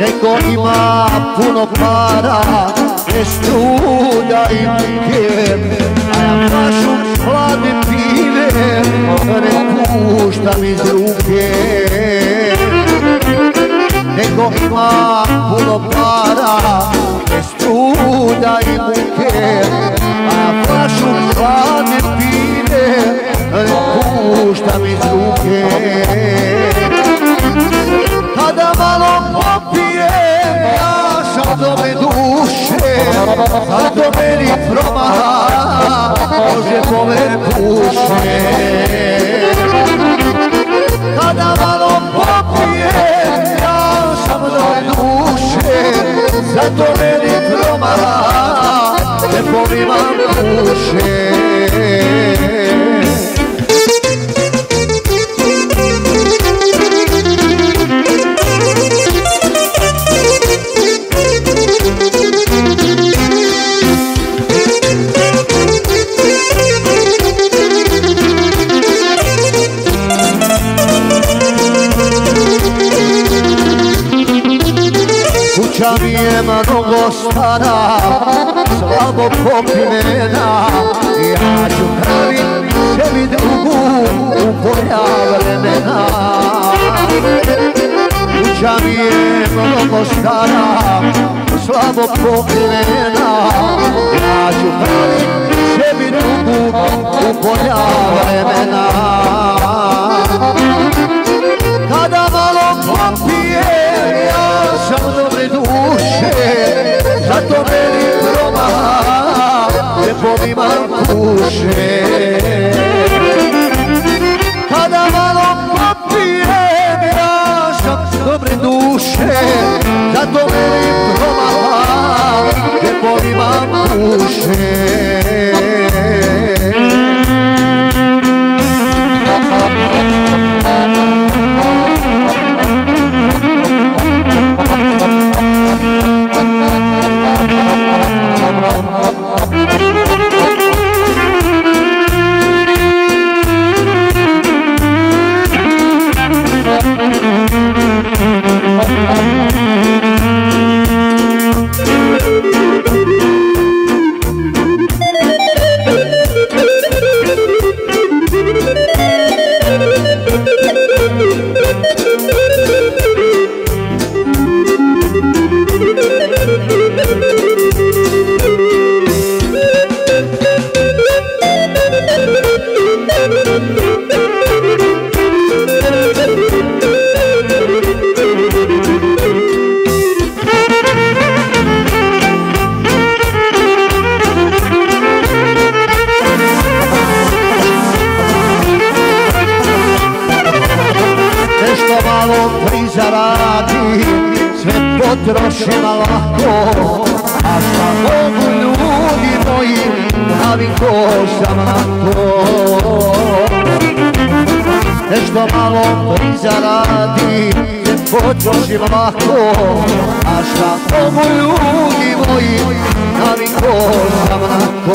Neko ima para strulja i pike. A ja kašu hladne pive Ne puštam iz ruke. Nego ima puno para Ne strulja i pike A ja kašu hladne pive Ne puštam iz ruke. Puše. Kuća mi je mnogo stara, slabo popimena Ja ću pravit sebi drugu u bolja vremena. Kuća mi je mnogo stara, slabo popimena Ja ću duše. Kada malo popije ja dobre duše, zato meni promaha, ne pomimam kuše. Sve potrošim lako A šta mogu ljudi moji, naviko sam na to? Nešto malo prizaradi, sve potrošim lako A šta mogu ljudi moji, naviko sam na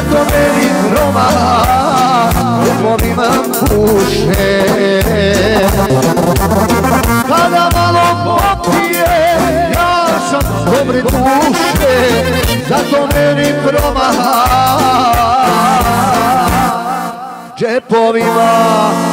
zato meni promaha, pomimam puše Kada malo popije ja sam dobre duše, zato meni promaha, džepovima